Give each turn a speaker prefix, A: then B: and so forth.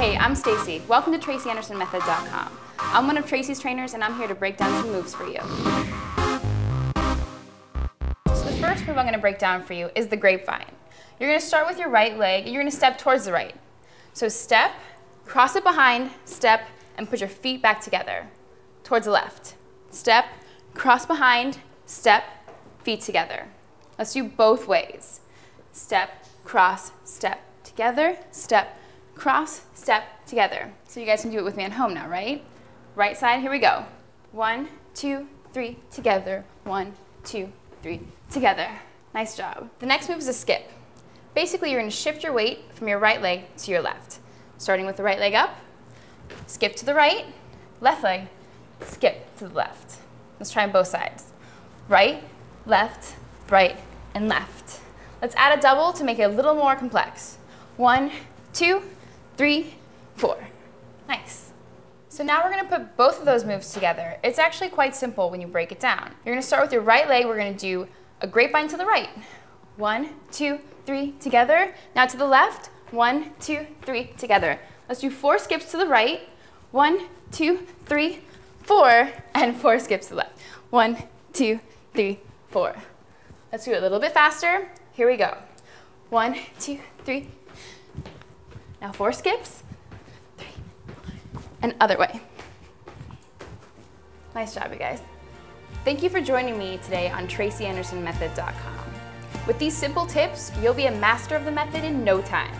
A: Hey, I'm Stacy. Welcome to TracyAndersonMethod.com. I'm one of Tracy's trainers and I'm here to break down some moves for you. So the first move I'm going to break down for you is the grapevine. You're going to start with your right leg and you're going to step towards the right. So step, cross it behind, step, and put your feet back together. Towards the left. Step, cross behind, step, feet together. Let's do both ways. Step, cross, step, together, step, cross, step, together. So you guys can do it with me at home now, right? Right side, here we go. One, two, three, together. One, two, three, together. Nice job. The next move is a skip. Basically, you're gonna shift your weight from your right leg to your left. Starting with the right leg up, skip to the right, left leg, skip to the left. Let's try on both sides. Right, left, right, and left. Let's add a double to make it a little more complex. One, two, three, four. Nice. So now we're gonna put both of those moves together. It's actually quite simple when you break it down. You're gonna start with your right leg. We're gonna do a grapevine to the right. One, two, three, together. Now to the left. One, two, three, together. Let's do four skips to the right. One, two, three, four, and four skips to the left. One, two, three, four. Let's do it a little bit faster. Here we go. One, two, three, now four skips, and other way. Nice job, you guys. Thank you for joining me today on TracyAndersonMethod.com. With these simple tips, you'll be a master of the method in no time.